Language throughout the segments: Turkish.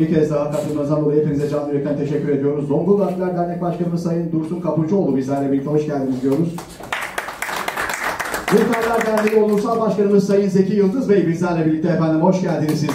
Bir kez daha katılmanızdan dolayı hepinize canlı yürekten teşekkür ediyoruz. Zonguldaklar Dernek Başkanımız Sayın Dursun Kapıcıoğlu bizlerle birlikte hoş geldiniz diyoruz. Muhtarlar Derneği Onursal Başkanımız Sayın Zeki Yıldız Bey bizlerle birlikte efendim hoş geldiniz siz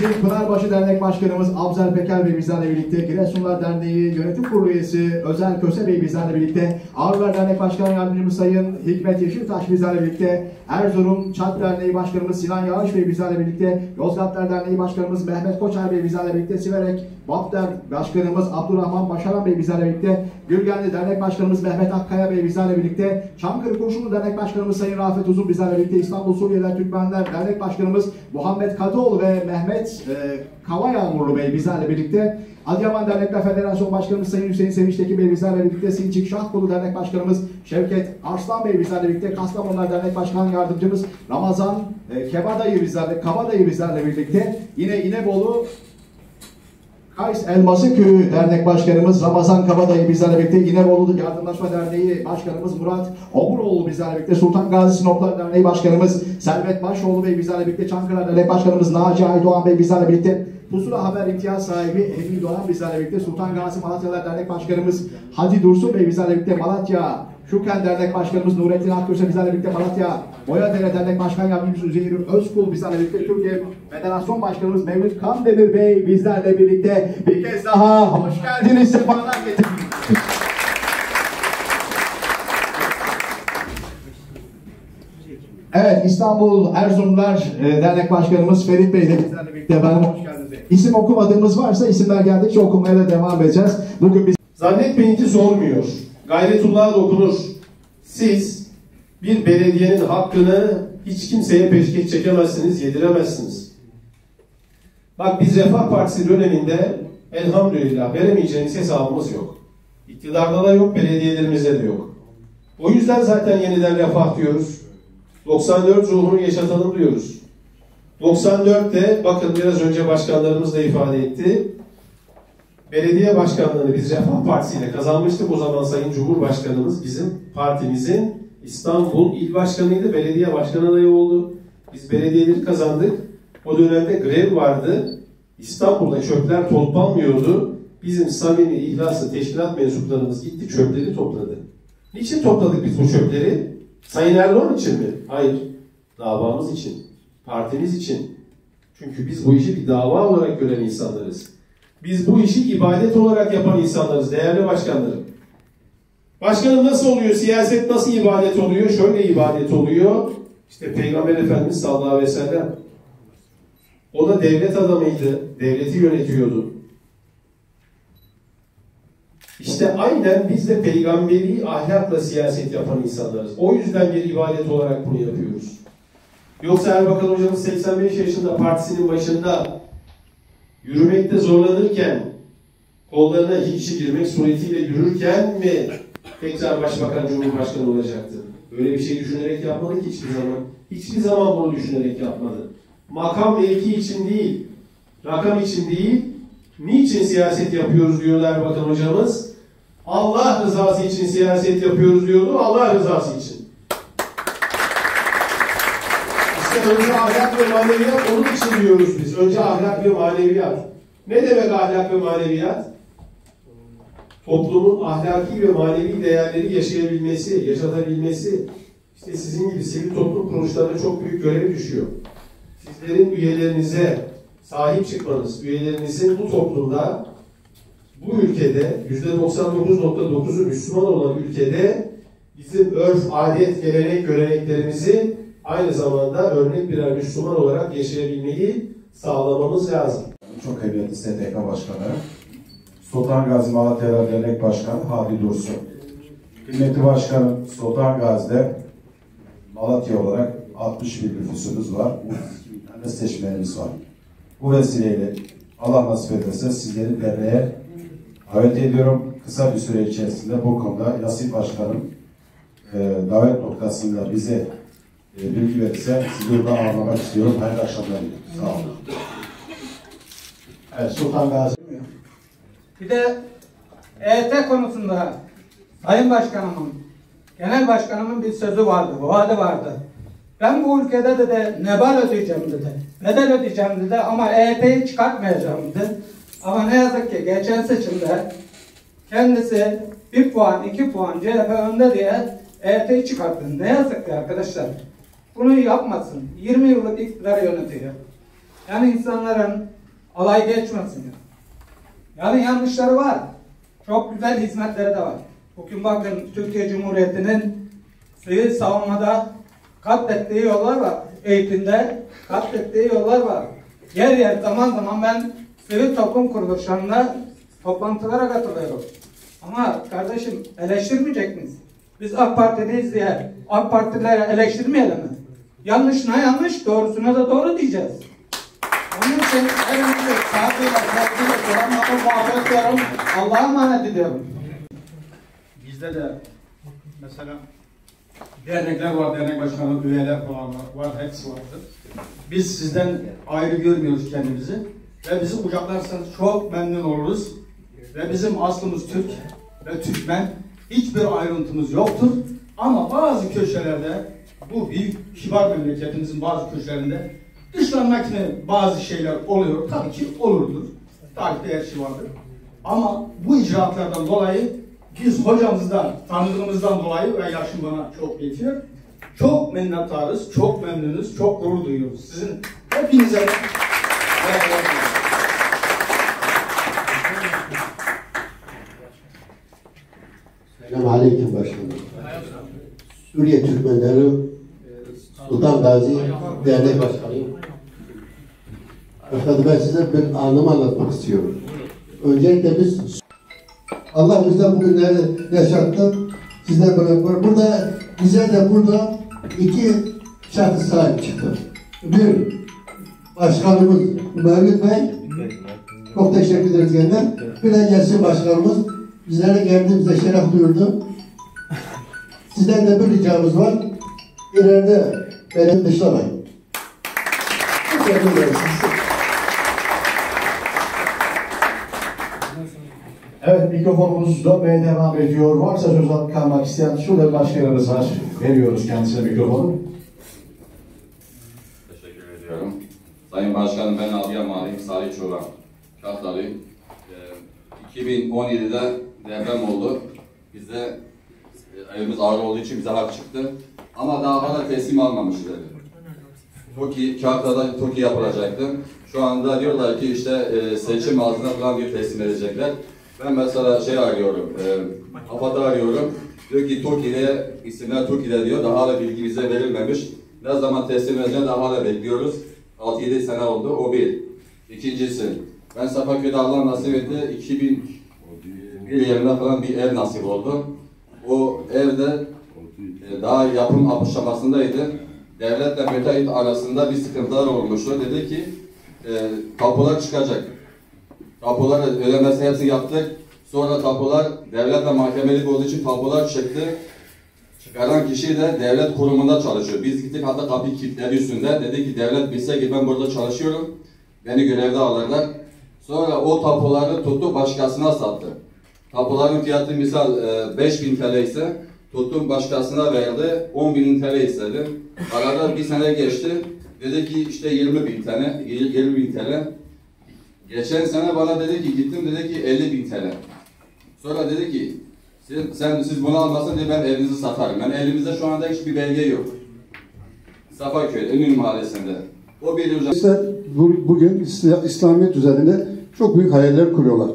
Zincir Pınarbaşı Dernek Başkanımız Abzer Peker Bey bizlerle birlikte, Giresunlar Derneği Yönetim Kurulu üyesi Özel Köse Bey bizlerle birlikte, Ağrılar Dernek Başkan Yardımcımız Sayın Hikmet Yeşiltaş bizlerle birlikte, Erzurum Çat Derneği Başkanımız Sinan Yağış Bey bizlerle birlikte, Yozgatlar Derneği Başkanımız Mehmet Koçer Bey bizlerle birlikte, Siverek Bapter Başkanımız Abdurrahman Başaran Bey bizlerle birlikte, Gülgenli Dernek Başkanımız Mehmet Akkaya Bey bizlerle birlikte, Çankırı Kurşunlu Dernek Başkanımız Sayın Rafet Uzun bizlerle birlikte, İstanbul Suriyeliler Türkmenler Dernek Başkanımız Muhammed Kadıoğlu ve Mehmet e, Kava Yağmurlu Bey bizlerle birlikte, Adıyaman Dernekler Federasyon Başkanımız Sayın Hüseyin Sevinçtekin Bey bizlerle birlikte, Sinçik Şahkolu Dernek Başkanımız Şevket Arslan Bey bizlerle birlikte, Kastamonular Dernek Başkan Yardımcımız Ramazan e, Kebadayı bizlerle, Kabadayı bizlerle birlikte, yine İnebolu Kays Elması Köyü Dernek Başkanımız Ramazan Kabadayı bizlerle birlikte, İnebolu Yardımlaşma Derneği Başkanımız Murat Oburoğlu bizlerle birlikte, Sultan Gazi Sinoplar Derneği Başkanımız Servet Başoğlu Bey bizlerle birlikte, Çankırı Dernek Başkanımız Naci Aydoğan Bey bizlerle birlikte, Pusula Haber İmtiyaz sahibi Emin Doğan bizlerle birlikte, Sultan Gazi Malatyalar Dernek Başkanımız Hadi Dursun Bey bizlerle birlikte, Malatya Şuken Dernek Başkanımız Nurettin Akgürse bizlerle birlikte Malatya, Boyadere Dernek Başkan Yardımcısı Üzeyir Özkul bizlerle birlikte, Türkiye Federasyon Başkanımız Mevlüt Kandemir Bey bizlerle birlikte bir kez daha hoş geldiniz, sefalar getirdiniz. Evet İstanbul Erzurumlar e, Dernek Başkanımız Ferit Bey de bizlerle birlikte efendim hoş geldiniz. İsim okumadığımız varsa isimler geldikçe okumaya da devam edeceğiz. Bugün biz Zannetmeyin ki sormuyor. Gayretullah'a dokunur. Siz bir belediyenin hakkını hiç kimseye peşkeş çekemezsiniz, yediremezsiniz. Bak biz Refah Partisi döneminde elhamdülillah veremeyeceğimiz hesabımız yok. İktidarda da yok, belediyelerimizde de yok. O yüzden zaten yeniden refah diyoruz. 94 ruhunu yaşatalım diyoruz. 94'te bakın biraz önce başkanlarımız da ifade etti. Belediye başkanlığını biz Refah Partisi ile kazanmıştık. O zaman Sayın Cumhurbaşkanımız bizim partimizin İstanbul İl Başkanıydı. Belediye başkan adayı oldu. Biz belediyeleri kazandık. O dönemde grev vardı. İstanbul'da çöpler toplanmıyordu. Bizim samimi, ihlaslı teşkilat mensuplarımız gitti çöpleri topladı. Niçin topladık biz bu çöpleri? Sayın Erdoğan için mi? Hayır. Davamız için. Partimiz için. Çünkü biz bu işi bir dava olarak gören insanlarız. Biz bu işi ibadet olarak yapan insanlarız değerli başkanlarım. Başkanım nasıl oluyor? Siyaset nasıl ibadet oluyor? Şöyle ibadet oluyor. İşte Peygamber Efendimiz sallallahu aleyhi ve sellem. O da devlet adamıydı. Devleti yönetiyordu. İşte aynen biz de peygamberi ahlakla siyaset yapan insanlarız. O yüzden bir ibadet olarak bunu yapıyoruz. Yoksa Erbakan hocamız 85 yaşında partisinin başında yürümekte zorlanırken kollarına kişi girmek suretiyle yürürken mi tekrar başbakan cumhurbaşkanı olacaktı? Böyle bir şey düşünerek yapmadı ki hiçbir zaman. Hiçbir zaman bunu düşünerek yapmadı. Makam mevki için değil, rakam için değil, niçin siyaset yapıyoruz diyordu Erbakan hocamız. Allah rızası için siyaset yapıyoruz diyordu, Allah rızası için. Önce ahlak ve maneviyat onun için diyoruz biz. Önce ahlak ve maneviyat. Ne demek ahlak ve maneviyat? Toplumun ahlaki ve manevi değerleri yaşayabilmesi, yaşatabilmesi. İşte sizin gibi sivil toplum kuruluşlarına çok büyük görev düşüyor. Sizlerin üyelerinize sahip çıkmanız, üyelerinizin bu toplumda, bu ülkede %99.9'u Müslüman olan ülkede bizim örf, adet, gelenek, göreneklerimizi aynı zamanda örnek birer Müslüman olarak yaşayabilmeyi sağlamamız lazım. Çok kıymetli STK Başkanı, Sultan Gazi Malatyalar Dernek Başkanı Hadi Dursun. Kıymetli Başkanım, Sultan Gazi'de Malatya olarak 60 bin nüfusumuz var. 32 bin seçmenimiz var. Bu vesileyle Allah nasip ederse sizleri derneğe davet ediyorum. Kısa bir süre içerisinde bu konuda Yasin Başkanım e, davet noktasında bize e, bilgi verirse sizi burada ağırlamak istiyorum. Hayırlı akşamlar diliyorum. Sağ olun. Evet, Sultan Gazi. Bir de EYT konusunda Sayın Başkanımın, Genel Başkanımın bir sözü vardı, vaadi vardı. Ben bu ülkede de, de nebal ödeyeceğim dedi. Bedel ödeyeceğim dedi ama EYT'yi çıkartmayacağım dedi. Ama ne yazık ki geçen seçimde kendisi bir puan, iki puan CHP önde diye EYT'yi çıkarttı. Ne yazık ki arkadaşlar. Bunu yapmasın. 20 yıllık iktidar yönetiyor. Yani insanların alay geçmesin. Yani yanlışları var. Çok güzel hizmetleri de var. Bugün bakın Türkiye Cumhuriyeti'nin sivil savunmada katlettiği yollar var. Eğitimde katlettiği yollar var. Yer yer zaman zaman ben sivil toplum kuruluşlarında toplantılara katılıyorum. Ama kardeşim eleştirmeyecek miyiz? Biz AK Parti'deyiz diye AK Partilere eleştirmeyelim mi? Yanlışına yanlış, doğrusuna da doğru diyeceğiz. Onun için hepinizi saygıyla, saygıyla, selamla, muhabbet ediyorum. Allah'a emanet ediyorum. Bizde de mesela dernekler var, dernek başkanı, üyeler falan var, hepsi vardır. Biz sizden ayrı görmüyoruz kendimizi ve bizi kucaklarsanız çok memnun oluruz. Ve bizim aslımız Türk ve Türkmen, hiçbir ayrıntımız yoktur. Ama bazı köşelerde, bu büyük kibar memleketimizin bazı köşelerinde dışlanmak için bazı şeyler oluyor. Tabii ki olurdur. Tarihte her şey vardır. Ama bu icraatlardan dolayı biz hocamızdan, tanıdığımızdan dolayı ve yaşım bana çok yetiyor. Çok minnettarız, çok memnunuz, çok gurur duyuyoruz. Sizin hepinize Selamun Aleyküm Başkanım. Suriye Türkmenleri Sultan Gazi Dernek Başkanıyım. Efendim ben size bir anımı anlatmak istiyorum. Öncelikle biz Allah bize bugünleri yaşattı. Sizler beraber burada bize de burada iki şahıs sahip çıktı. Bir başkanımız Mehmet Bey çok teşekkür ederiz kendine. Bir de Yasin Başkanımız bizlere geldiğimizde şeref duyurdu. Sizden de bir ricamız var. İleride beni dışlamayın. Teşekkür ederiz. Evet mikrofonumuz dönmeye devam ediyor. Varsa söz kalmak isteyen şurada bir başkanımız var. Veriyoruz kendisine mikrofonu. Teşekkür ediyorum. Sayın Başkanım ben Adıyamanlıyım, Salih Çoban. Kahtalıyım. Ee, 2017'de deprem oldu. Bize evimiz ağır olduğu için bize hak çıktı. Ama daha hala teslim almamışız evi. TOKİ, Kahta'da TOKİ yapılacaktı. Şu anda diyorlar ki işte e, seçim altına falan diyor teslim edecekler. Ben mesela şey arıyorum, e, AFAD'ı arıyorum. Diyor ki TOKİ'de, isimler TOKİ'de diyor. Daha hala bilgi bize verilmemiş. Ne zaman teslim edeceğini daha hala bekliyoruz. 6-7 sene oldu, o bir. İkincisi, ben Safaköy'de Allah nasip etti, 2001 yılında falan bir ev nasip oldu. O evde e, daha yapım aşamasındaydı. Devletle müteahhit arasında bir sıkıntılar olmuştu. Dedi ki, e, tapular çıkacak. Tapular ödemesi hepsini yaptık. Sonra tapular devletle mahkemelik olduğu için tapular çıktı. Çıkaran kişi de devlet kurumunda çalışıyor. Biz gittik hatta kapı kilitleri üstünde. Dedi ki devlet bilse ki ben burada çalışıyorum. Beni görevde alırlar. Sonra o tapuları tuttu başkasına sattı. Tapuların fiyatı misal e, 5000 TL ise tuttum başkasına verdi 10 bin TL istedi. Arada bir sene geçti. Dedi ki işte 20 bin TL, 20 bin TL. Geçen sene bana dedi ki gittim dedi ki 50 bin TL. Sonra dedi ki sen, sen siz bunu almasan diye ben evinizi satarım. Yani elimizde şu anda hiçbir belge yok. Safaköy, Emin Mahallesi'nde. O bir bu- bugün İsla- İslamiyet üzerinde çok büyük hayaller kuruyorlar.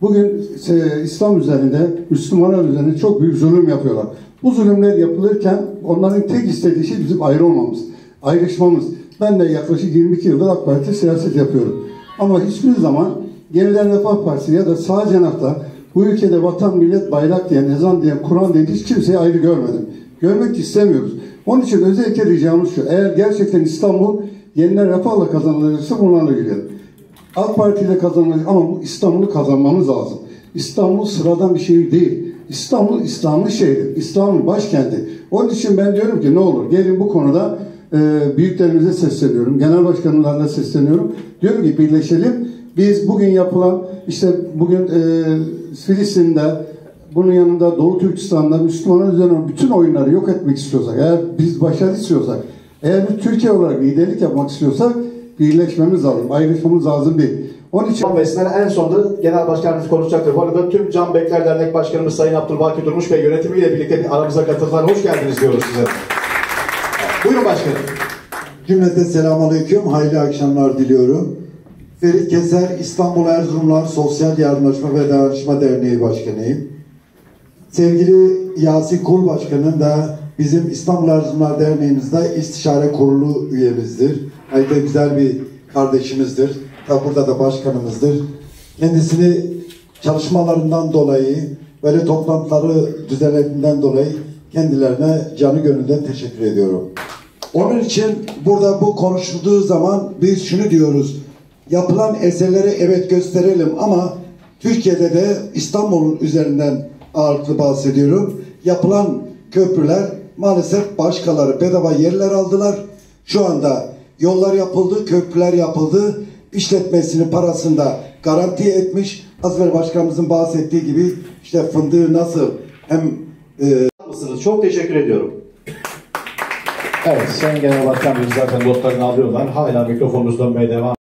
Bugün e, İslam üzerinde, Müslümanlar üzerinde çok büyük zulüm yapıyorlar. Bu zulümler yapılırken onların tek istediği şey bizim ayrı olmamız, ayrışmamız. Ben de yaklaşık 22 yıldır AK Parti siyaset yapıyorum. Ama hiçbir zaman Yeniden Refah Partisi ya da sağ cenahta bu ülkede vatan, millet, bayrak diyen, ezan diyen, Kur'an diyen hiç kimseyi ayrı görmedim. Görmek istemiyoruz. Onun için özellikle ricamız şu. Eğer gerçekten İstanbul yeniden refahla kazanılırsa bunlarla girelim. AK Parti ile kazanılacak ama bu İstanbul'u kazanmamız lazım. İstanbul sıradan bir şehir değil. İstanbul İslam'ın şehri, İslam'ın başkenti. Onun için ben diyorum ki ne olur gelin bu konuda e, büyüklerimize sesleniyorum, genel başkanlarına sesleniyorum. Diyorum ki birleşelim. Biz bugün yapılan işte bugün e, Filistin'de bunun yanında Doğu Türkistan'da Müslümanlar üzerine bütün oyunları yok etmek istiyorsak, eğer biz başarı istiyorsak, Eğer biz Türkiye olarak liderlik yapmak istiyorsak birleşmemiz lazım, ayrışmamız lazım değil. Onun için Besmen'e en sonunda Genel Başkanımız konuşacaktır. Bu arada tüm Can Bekler Dernek Başkanımız Sayın Abdülbaki Durmuş Bey yönetimiyle birlikte aramıza katıldılar. Hoş geldiniz diyoruz size. Buyurun başkanım. Cümlete selamünaleyküm, hayırlı akşamlar diliyorum. Ferit Keser, İstanbul Erzurumlar Sosyal Yardımlaşma ve Dayanışma Derneği Başkanıyım. Sevgili Yasin Kul Başkanım da bizim İstanbul Erzurumlar Derneğimizde istişare kurulu üyemizdir. Ayrıca güzel bir kardeşimizdir. Tabi burada da başkanımızdır. Kendisini çalışmalarından dolayı, böyle toplantıları düzenlediğinden dolayı kendilerine canı gönülden teşekkür ediyorum. Onun için burada bu konuşulduğu zaman biz şunu diyoruz. Yapılan eserleri evet gösterelim ama Türkiye'de de İstanbul'un üzerinden ağırlıklı bahsediyorum. Yapılan köprüler maalesef başkaları bedava yerler aldılar. Şu anda yollar yapıldı, köprüler yapıldı. İşletmesinin parasını da garanti etmiş. Az önce başkanımızın bahsettiği gibi işte fındığı nasıl hem e? Çok teşekkür ediyorum. Evet, Sayın Genel Başkan Bey zaten notlarını alıyorlar. Hala mikrofonunuz dönmeye devam